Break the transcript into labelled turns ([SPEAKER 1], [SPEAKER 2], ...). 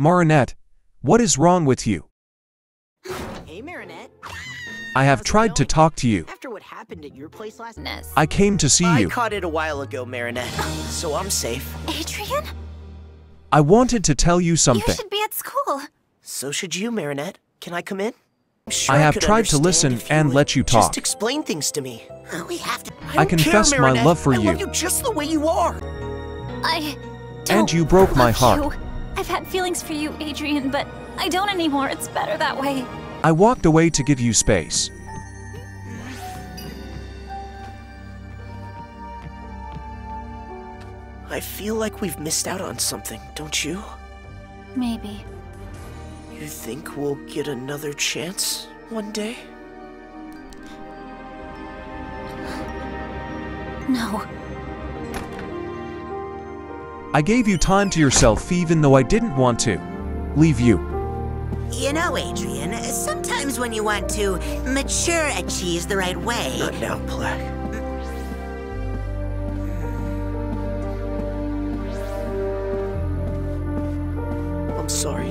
[SPEAKER 1] Marinette, what is wrong with you?
[SPEAKER 2] Hey, Marinette.
[SPEAKER 1] I have
[SPEAKER 2] How's
[SPEAKER 1] tried to talk to you.
[SPEAKER 2] After what happened at your place last night.
[SPEAKER 1] I came to see
[SPEAKER 2] I
[SPEAKER 1] you.
[SPEAKER 2] caught it a while ago, Marinette, so I'm safe.
[SPEAKER 3] Adrien?
[SPEAKER 1] I wanted to tell you something.
[SPEAKER 3] You should be at school.
[SPEAKER 2] So should you, Marinette. Can I come in? I'm sure
[SPEAKER 1] I have
[SPEAKER 2] could
[SPEAKER 1] tried to
[SPEAKER 2] understand
[SPEAKER 1] listen
[SPEAKER 2] if you
[SPEAKER 1] and let you talk.
[SPEAKER 2] Just explain things to me. We have to.
[SPEAKER 1] I
[SPEAKER 2] don't care,
[SPEAKER 1] confess my
[SPEAKER 2] Marinette.
[SPEAKER 1] love for
[SPEAKER 2] I
[SPEAKER 1] you.
[SPEAKER 2] love you just the way you are.
[SPEAKER 3] I
[SPEAKER 1] And
[SPEAKER 3] don't
[SPEAKER 1] you broke my heart.
[SPEAKER 3] you. I've had feelings for you, Adrien, but I don't anymore. It's better that way.
[SPEAKER 1] I walked away to give you space.
[SPEAKER 2] I feel like we've missed out on something, don't you?
[SPEAKER 3] Maybe.
[SPEAKER 2] You think we'll get another chance one day?
[SPEAKER 3] No.
[SPEAKER 1] I gave you time to yourself even though I didn't want to. Leave you.
[SPEAKER 4] You know, Adrien, sometimes when you want to mature a cheese the right way,
[SPEAKER 2] Not now, Plagg. I'm sorry.